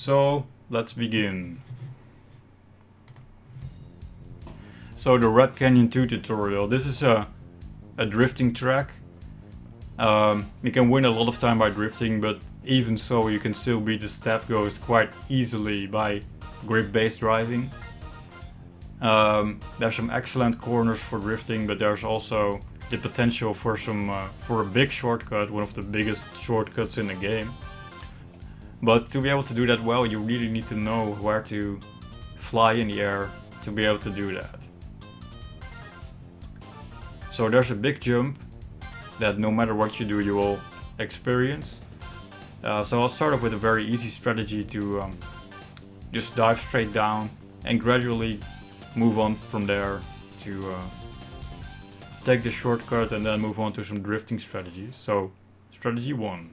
So let's begin. So the Red Canyon 2 tutorial. This is a, a drifting track. Um, you can win a lot of time by drifting, but even so you can still beat the staff ghost quite easily by grip-based driving. Um, there's some excellent corners for drifting, but there's also the potential for some uh, for a big shortcut, one of the biggest shortcuts in the game. But to be able to do that well, you really need to know where to fly in the air to be able to do that. So there's a big jump that no matter what you do, you will experience. Uh, so I'll start off with a very easy strategy to um, just dive straight down and gradually move on from there to uh, take the shortcut and then move on to some drifting strategies. So strategy 1.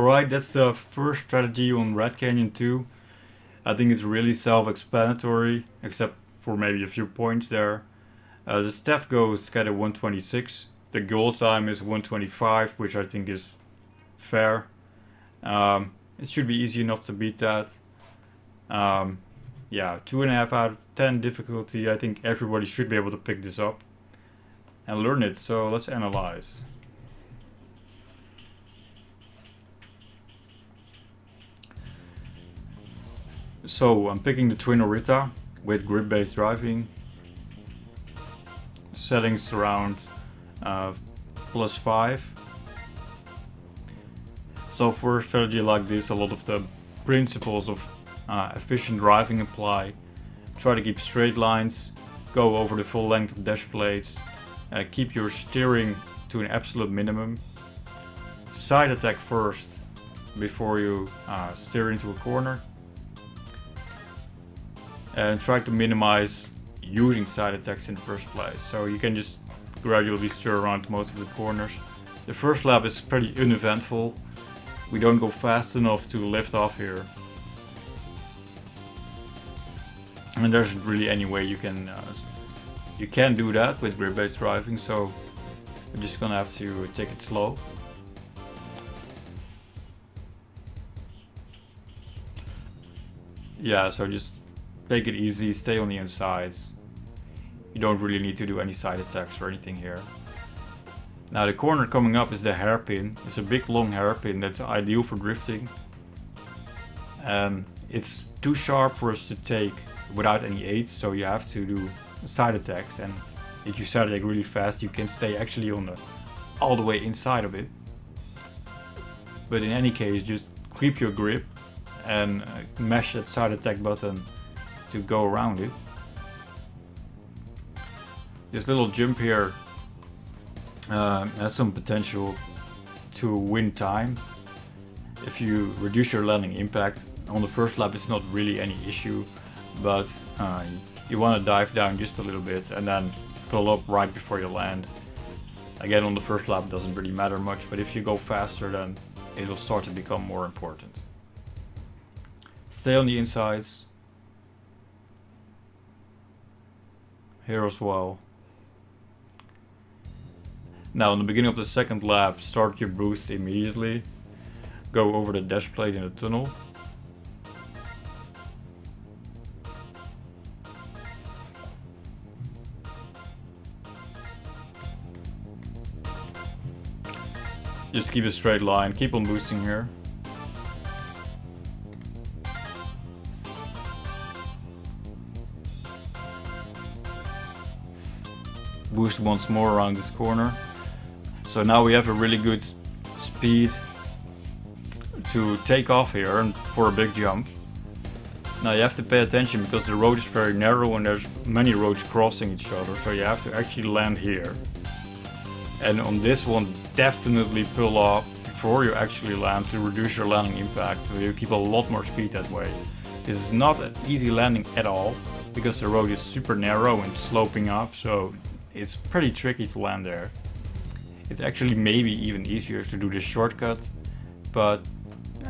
Alright, that's the first strategy on Red Canyon 2. I think it's really self-explanatory, except for maybe a few points there. Uh, the staff ghost at 126. The goal time is 125, which I think is fair. Um, it should be easy enough to beat that. Um, yeah, 2.5 out of 10 difficulty. I think everybody should be able to pick this up and learn it. So let's analyze. So I'm picking the Twin Noritta with grip-based driving. Settings around uh, plus 5. So for a strategy like this, a lot of the principles of uh, efficient driving apply. Try to keep straight lines, go over the full length of dash plates, uh, keep your steering to an absolute minimum. Side attack first before you uh, steer into a corner and try to minimize using side attacks in the first place. So you can just gradually stir around most of the corners. The first lap is pretty uneventful. We don't go fast enough to lift off here. And there's really any way you can uh, you can do that with grip-based driving, so we're just gonna have to take it slow. Yeah, so just Take it easy, stay on the insides. You don't really need to do any side attacks or anything here. Now the corner coming up is the hairpin. It's a big long hairpin that's ideal for drifting. And it's too sharp for us to take without any aids, so you have to do side attacks. And if you side attack really fast, you can stay actually on the all the way inside of it. But in any case, just keep your grip and uh, mash that side attack button to go around it. This little jump here uh, has some potential to win time. If you reduce your landing impact, on the first lap it's not really any issue, but uh, you want to dive down just a little bit and then pull up right before you land. Again, on the first lap doesn't really matter much, but if you go faster then it will start to become more important. Stay on the insides. Here as well. Now, in the beginning of the second lap, start your boost immediately. Go over the dash plate in the tunnel. Just keep a straight line, keep on boosting here. Boost once more around this corner. So now we have a really good speed to take off here and for a big jump. Now you have to pay attention because the road is very narrow and there's many roads crossing each other. So you have to actually land here. And on this one, definitely pull off before you actually land to reduce your landing impact. So You keep a lot more speed that way. This is not an easy landing at all because the road is super narrow and sloping up. So it's pretty tricky to land there. It's actually maybe even easier to do this shortcut, but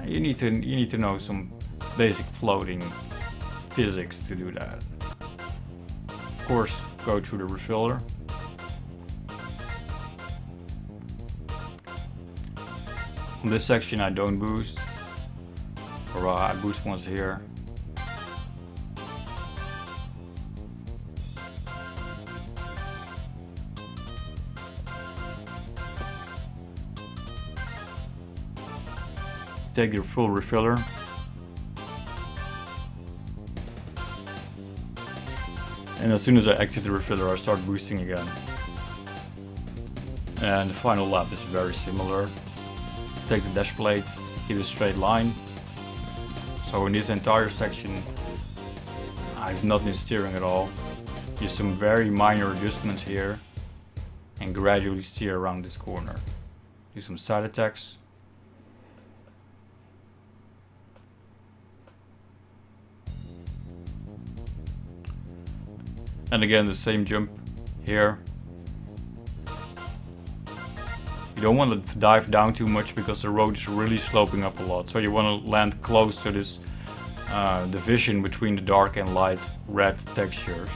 you need to you need to know some basic floating physics to do that. Of course, go through the refiller. On this section I don't boost, or I boost once here. Take your full refiller. And as soon as I exit the refiller, I start boosting again. And the final lap is very similar. Take the dash plate, keep a straight line. So in this entire section, I've not been steering at all. Just some very minor adjustments here. And gradually steer around this corner. Do some side attacks. And again, the same jump here. You don't want to dive down too much because the road is really sloping up a lot. So you want to land close to this uh, division between the dark and light red textures.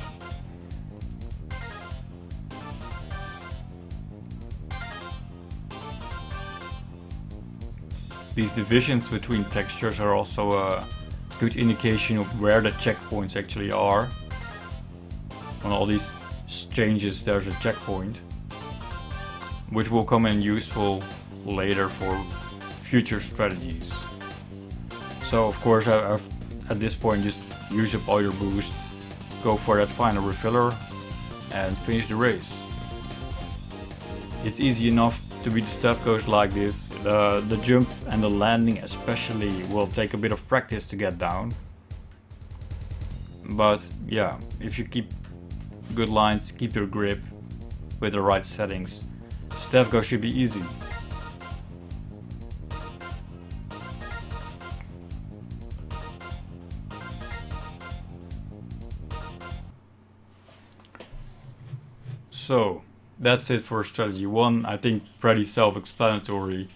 These divisions between textures are also a good indication of where the checkpoints actually are on all these changes there's a checkpoint which will come in useful later for future strategies. So of course I, have at this point just use up all your boost, go for that final refiller and finish the race. It's easy enough to beat staff ghost like this. The, the jump and the landing especially will take a bit of practice to get down. But yeah, if you keep good lines, keep your grip with the right settings. Staff ghost should be easy. So, that's it for strategy 1. I think pretty self-explanatory.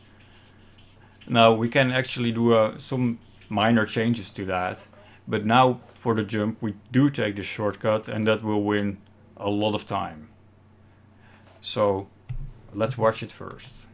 Now we can actually do uh, some minor changes to that. But now for the jump we do take the shortcut and that will win a lot of time. So let's watch it first.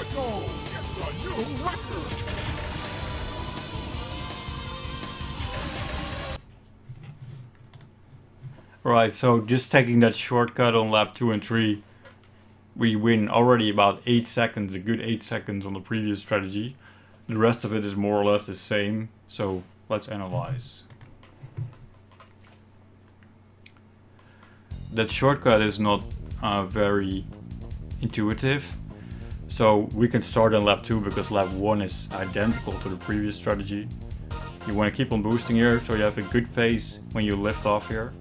ago. It's a new record. Alright, so just taking that shortcut on lap 2 and 3, we win already about 8 seconds, a good 8 seconds on the previous strategy. The rest of it is more or less the same, so let's analyze. That shortcut is not uh, very intuitive so we can start on lap 2 because lap 1 is identical to the previous strategy. You want to keep on boosting here so you have a good pace when you lift off here.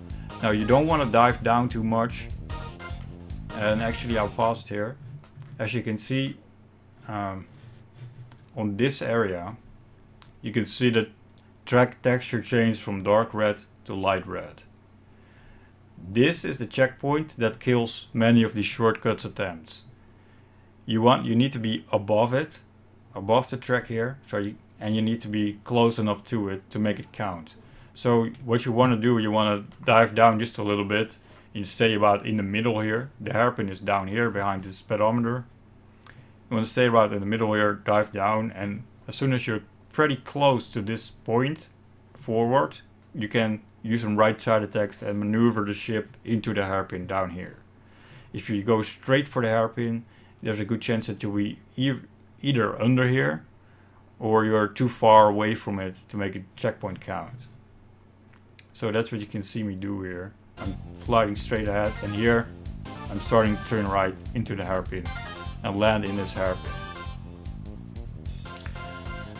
Now you don't want to dive down too much. And actually I'll pause it here. As you can see um, on this area, you can see the track texture change from dark red to light red. This is the checkpoint that kills many of these shortcuts attempts. You want you need to be above it, above the track here, so you, and you need to be close enough to it to make it count. So what you want to do, you want to dive down just a little bit and stay about in the middle here. The hairpin is down here behind the speedometer. You want to stay about in the middle here, dive down, and as soon as you're pretty close to this point forward, you can use some right side attacks and maneuver the ship into the hairpin down here. If you go straight for the hairpin, there's a good chance that you'll be e either under here or you're too far away from it to make a checkpoint count. So that's what you can see me do here. I'm flying straight ahead and here I'm starting to turn right into the hairpin and land in this hairpin.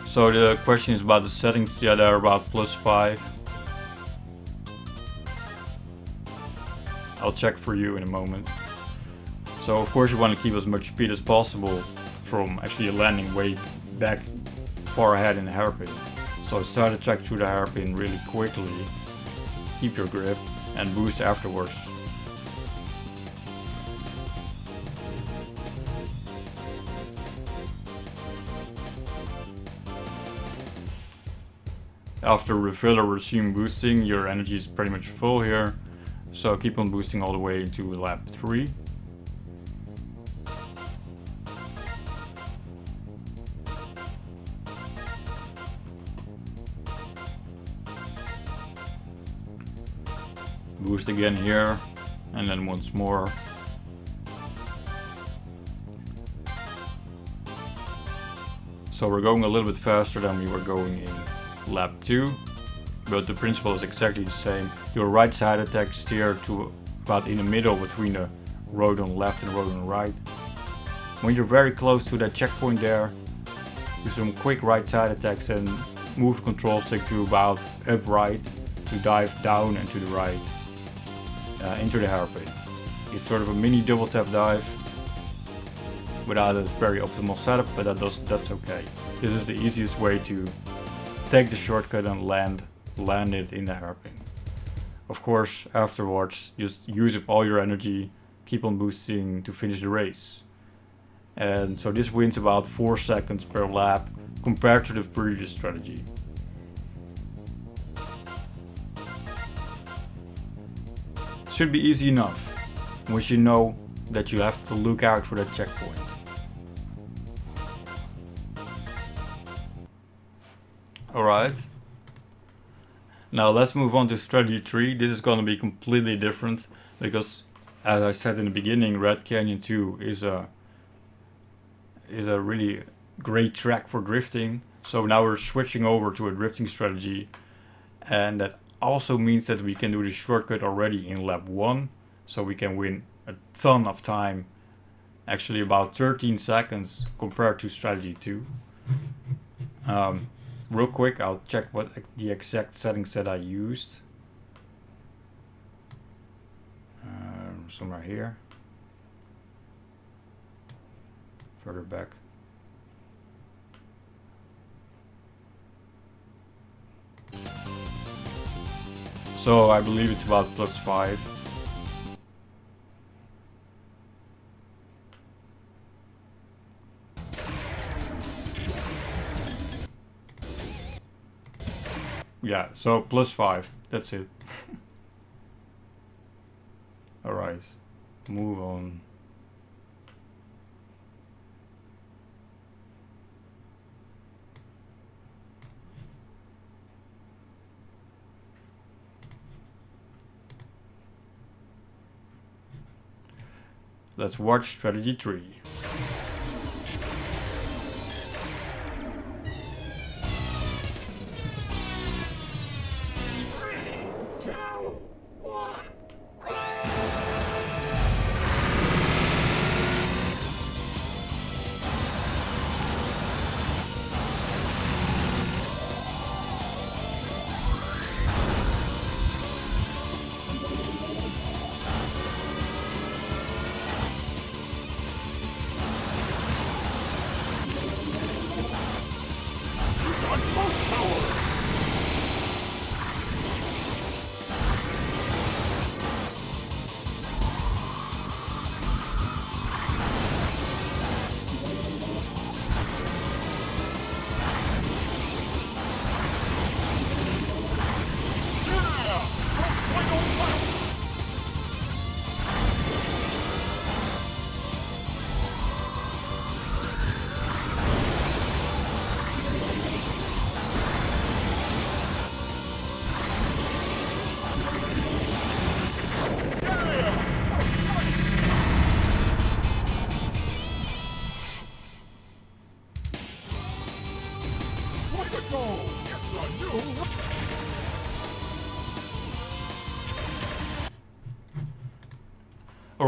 So the question is about the settings, yeah they're about plus 5. I'll check for you in a moment. So of course you want to keep as much speed as possible from actually landing way back far ahead in the hairpin. So start to track through the hairpin really quickly keep your grip, and boost afterwards. After refill or resume boosting, your energy is pretty much full here, so keep on boosting all the way into lap 3. Boost again here and then once more. So we're going a little bit faster than we were going in lap 2 but the principle is exactly the same. Your right side attack steer to about in the middle between the road on the left and road on the right. When you're very close to that checkpoint there do some quick right side attacks and move control stick to about upright to dive down and to the right uh, into the hairpin. It's sort of a mini double tap dive without a very optimal setup, but that does, that's okay. This is the easiest way to take the shortcut and land, land it in the hairpin. Of course, afterwards, just use up all your energy, keep on boosting to finish the race. And so this wins about 4 seconds per lap compared to the previous strategy. Should be easy enough, once you know that you have to look out for that checkpoint. Alright. Now let's move on to strategy 3. This is going to be completely different because as I said in the beginning, Red Canyon 2 is a is a really great track for drifting. So now we're switching over to a drifting strategy and that also means that we can do the shortcut already in lap 1 so we can win a ton of time actually about 13 seconds compared to strategy 2 um, real quick I'll check what the exact settings that I used. Uh, somewhere here. Further back So I believe it's about plus 5. Yeah, so plus 5. That's it. Alright, move on. Let's watch strategy 3.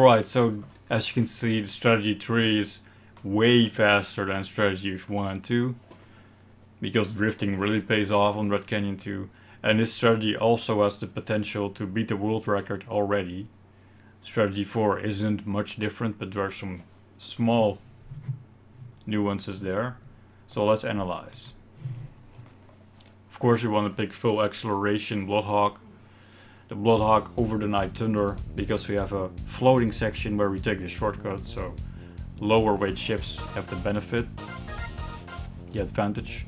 Alright, so as you can see, the strategy 3 is way faster than strategies 1 and 2. Because drifting really pays off on Red Canyon 2. And this strategy also has the potential to beat the world record already. Strategy 4 isn't much different, but there are some small nuances there. So let's analyze. Of course you want to pick full acceleration Bloodhawk the Bloodhawk over the Night Thunder because we have a floating section where we take the shortcut, so lower weight ships have the benefit, the advantage.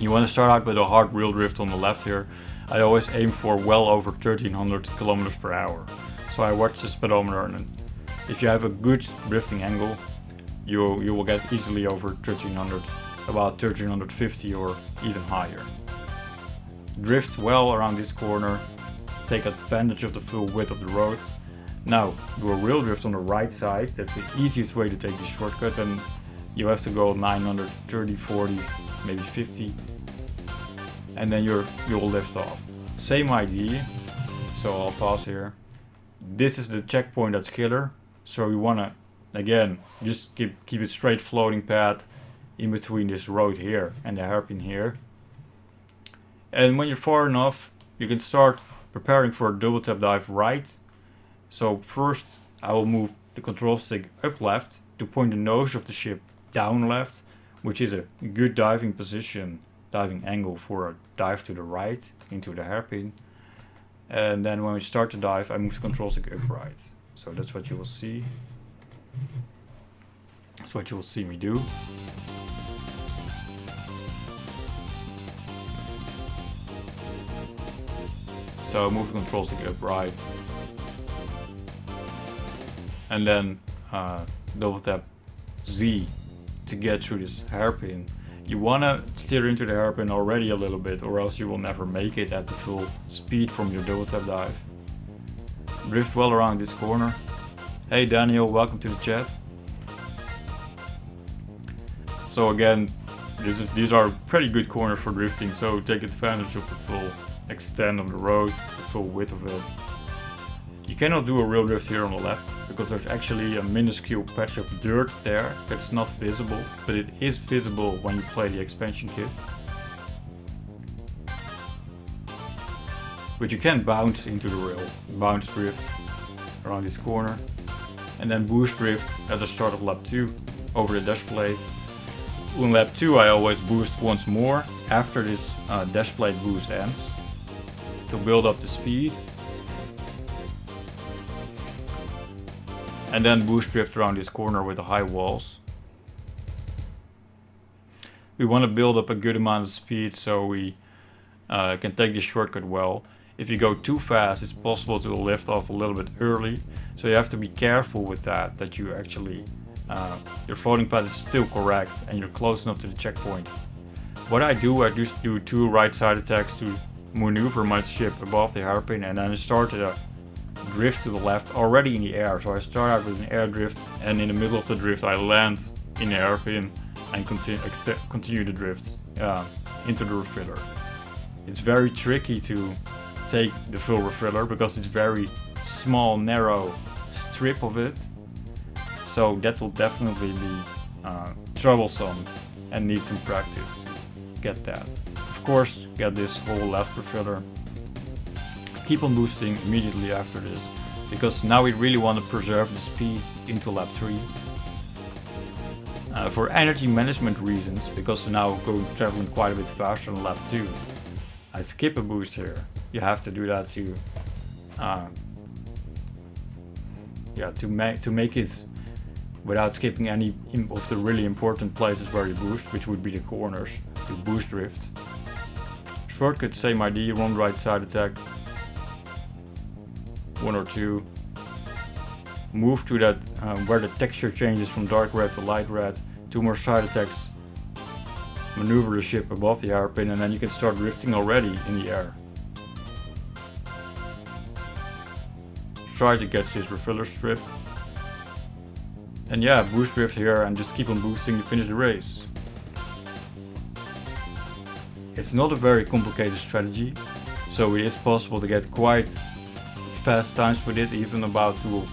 You want to start out with a hard rail drift on the left here. I always aim for well over 1300 kilometers per hour. So I watch the speedometer and if you have a good drifting angle, you, you will get easily over 1300, about 1350 or even higher drift well around this corner, take advantage of the full width of the road. Now, do a rail drift on the right side, that's the easiest way to take the shortcut and you have to go 930, 40, maybe 50 and then you're, you'll lift off. Same idea, so I'll pause here. This is the checkpoint that's killer, so you wanna, again, just keep, keep it straight floating path in between this road here and the hairpin here and when you're far enough, you can start preparing for a double tap dive right. So first I will move the control stick up left to point the nose of the ship down left, which is a good diving position, diving angle for a dive to the right into the hairpin. And then when we start to dive, I move the control stick upright. So that's what you will see. That's what you will see me do. So move the controls to get right. And then uh, double tap Z to get through this hairpin. You wanna steer into the hairpin already a little bit or else you will never make it at the full speed from your double tap dive. Drift well around this corner. Hey Daniel, welcome to the chat. So again, this is these are pretty good corners for drifting, so take advantage of the full extent on the road, the full width of it. You cannot do a rail drift here on the left, because there's actually a minuscule patch of dirt there that's not visible, but it is visible when you play the expansion kit. But you can bounce into the rail, bounce drift around this corner, and then boost drift at the start of lap 2 over the dash plate. On lap 2 I always boost once more after this uh, dash plate boost ends to build up the speed. And then boost drift around this corner with the high walls. We want to build up a good amount of speed so we uh, can take this shortcut well. If you go too fast, it's possible to lift off a little bit early. So you have to be careful with that, that you actually, uh, your floating path is still correct and you're close enough to the checkpoint. What I do, I just do two right side attacks to maneuver my ship above the hairpin and then start a drift to the left already in the air. So I start out with an air drift and in the middle of the drift I land in the hairpin and continue, continue the drift uh, into the refiller. It's very tricky to take the full refiller because it's very small narrow strip of it. So that will definitely be uh, troublesome and need some practice to get that. Of course, get this whole left refiller keep on boosting immediately after this because now we really want to preserve the speed into lap 3. Uh, for energy management reasons, because now going traveling quite a bit faster on lap 2, I skip a boost here. You have to do that to uh, yeah, to make to make it without skipping any of the really important places where you boost, which would be the corners, to boost drift. Shortcut, same idea, one right side attack, one or two. Move to that um, where the texture changes from dark red to light red. Two more side attacks. Maneuver the ship above the hairpin and then you can start drifting already in the air. Try to catch this refiller strip. And yeah, boost drift here and just keep on boosting to finish the race. It's not a very complicated strategy, so it is possible to get quite fast times with it, even about to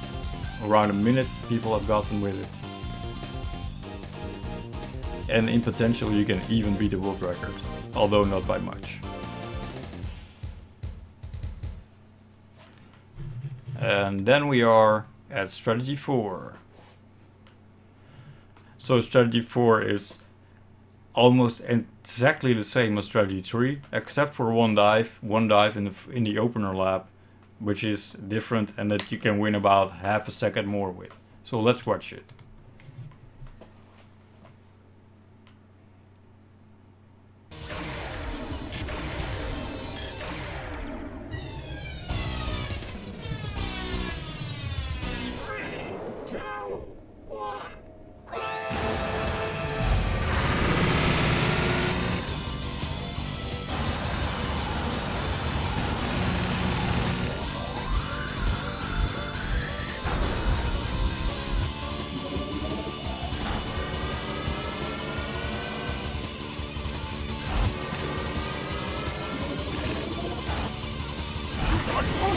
around a minute people have gotten with it. And in potential you can even beat the world record, although not by much. And then we are at strategy 4. So strategy 4 is almost exactly the same as strategy 3, except for one dive, one dive in the, in the opener lap which is different and that you can win about half a second more with. So let's watch it. oh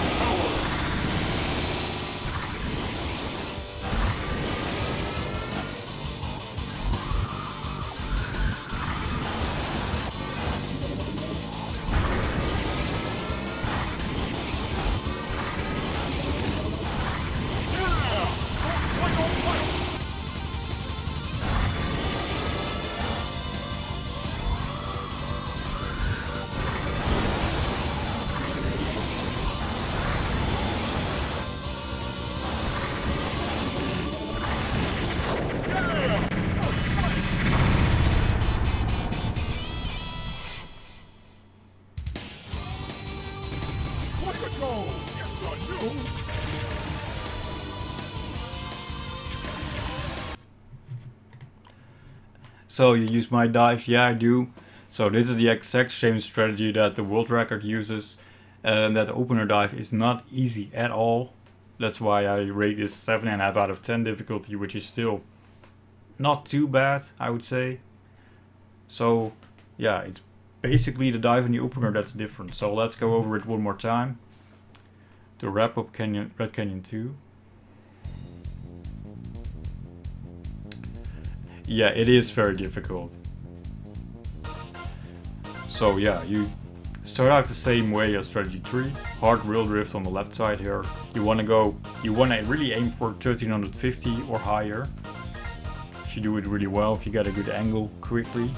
So you use my dive? Yeah, I do. So this is the exact same strategy that the world record uses. And that opener dive is not easy at all. That's why I rate this 7.5 out of 10 difficulty, which is still not too bad, I would say. So yeah, it's basically the dive and the opener that's different. So let's go over it one more time. To wrap up Canyon, Red Canyon 2. Yeah, it is very difficult. So yeah, you start out the same way as strategy 3. Hard rail drift on the left side here. You want to go, you want to really aim for 1350 or higher. If you do it really well, if you get a good angle quickly.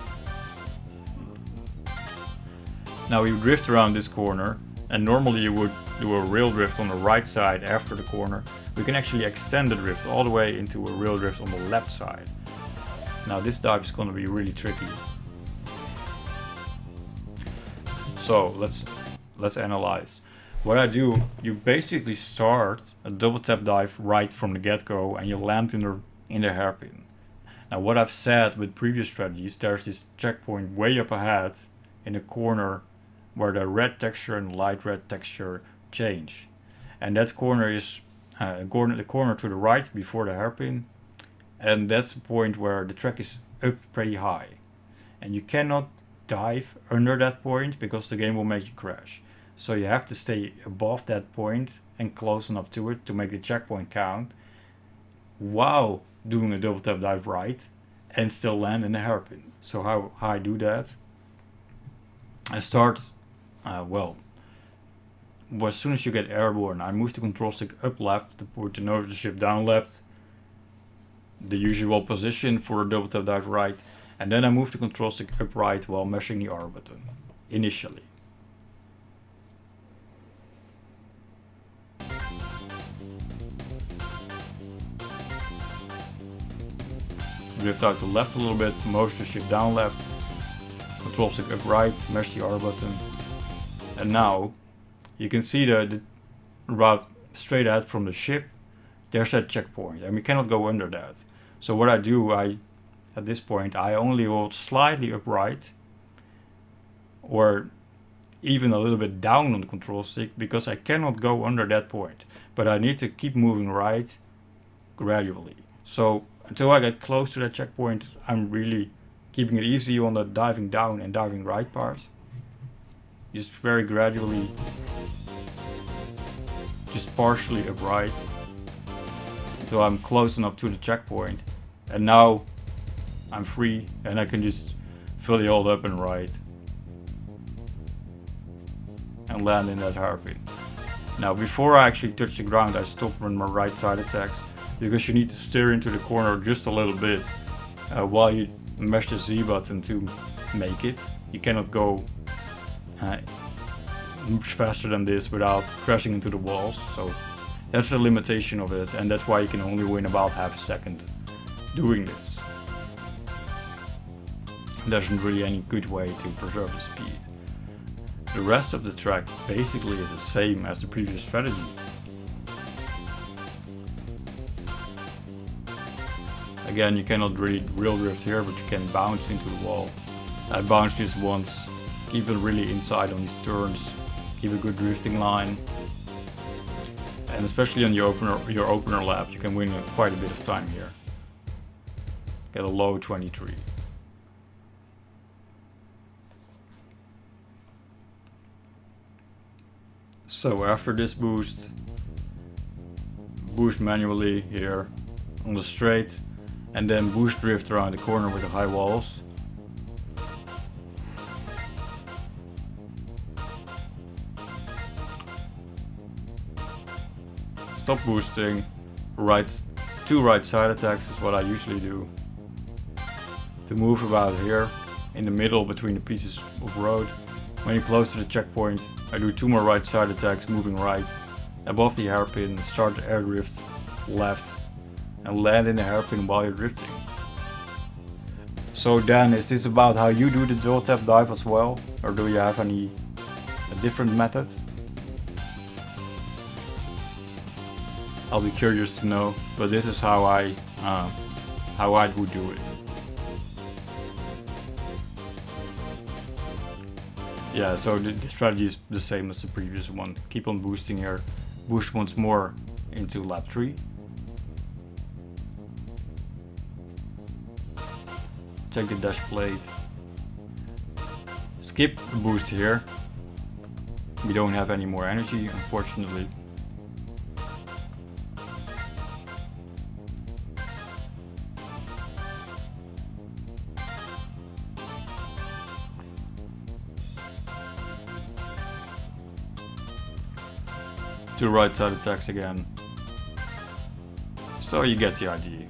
Now you drift around this corner and normally you would do a rail drift on the right side after the corner. We can actually extend the drift all the way into a rail drift on the left side. Now this dive is going to be really tricky. So let's let's analyze. What I do, you basically start a double tap dive right from the get-go and you land in the in the hairpin. Now what I've said with previous strategies, there's this checkpoint way up ahead in a corner where the red texture and light red texture change. and that corner is uh, corner, the corner to the right before the hairpin, and that's the point where the track is up pretty high, and you cannot dive under that point because the game will make you crash. So you have to stay above that point and close enough to it to make the checkpoint count while doing a double tap dive right and still land in the hairpin. So how, how I do that? I start, uh, well, well, as soon as you get airborne, I move the control stick up left to put the nose of the ship down left, the usual position for a double tap dive right, and then I move the control stick up right while mashing the R button, initially. drift out to left a little bit, motion the ship down left, control stick up right, the R button. And now you can see the, the route straight ahead from the ship. There's that checkpoint and we cannot go under that. So what I do, I at this point, I only hold slightly upright or even a little bit down on the control stick because I cannot go under that point. But I need to keep moving right gradually. So until I get close to that checkpoint, I'm really keeping it easy on the diving down and diving right part. Just very gradually, just partially upright until I'm close enough to the checkpoint. And now I'm free and I can just fill fully hold up and right and land in that hairpin. Now before I actually touch the ground I stop on my right side attacks because you need to steer into the corner just a little bit uh, while you mash the Z button to make it. You cannot go uh, much faster than this without crashing into the walls, so that's the limitation of it and that's why you can only win about half a second doing this. There isn't really any good way to preserve the speed. The rest of the track basically is the same as the previous strategy. Again, you cannot really rail drift here, but you can bounce into the wall. I bounce just once, keep it really inside on these turns, keep a good drifting line. And especially on your opener, your opener lap, you can win quite a bit of time here. Get a low 23. So after this boost, boost manually here on the straight, and then boost drift around the corner with the high walls. Stop boosting, right, two right side attacks is what I usually do. To move about here, in the middle between the pieces of road. When you're close to the checkpoint, I do two more right side attacks moving right, above the hairpin, start the air drift left, and land in the hairpin while you're drifting. So Dan, is this about how you do the double tap dive as well? Or do you have any a different method? I'll be curious to know, but this is how I uh, how I would do it. Yeah, so the, the, strategy is the same as the previous one. Keep on boosting here. Boost once more into lap 3. Check the dash plate. Skip the boost here. We don't have any more energy, unfortunately. Two right side attacks again. So you get the idea.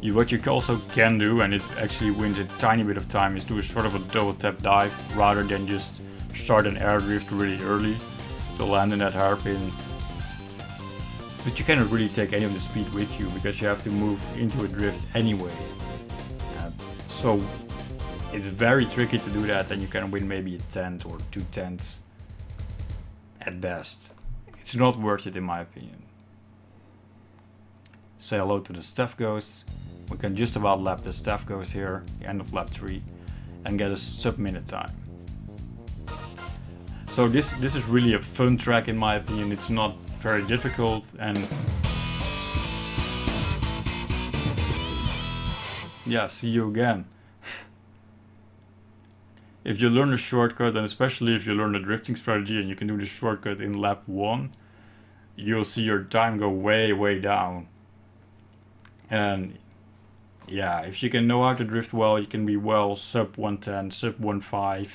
You, what you also can do, and it actually wins a tiny bit of time, is do a sort of a double tap dive rather than just start an air drift really early to land in that hairpin. But you cannot really take any of the speed with you because you have to move into a drift anyway. Uh, so it's very tricky to do that and you can win maybe a tenth or two tenths at best. It's not worth it in my opinion. Say hello to the Staff Ghost. We can just about lap the Staff Ghost here, the end of lap 3, and get a sub minute time. So this this is really a fun track in my opinion. It's not very difficult and yeah, see you again. If you learn a shortcut and especially if you learn the drifting strategy and you can do the shortcut in lap 1, you'll see your time go way way down. And yeah, if you can know how to drift well, you can be well sub 110, sub 1.5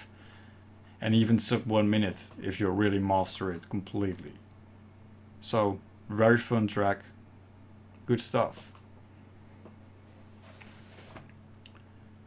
and even sub 1 minute if you really master it completely. So, very fun track. Good stuff.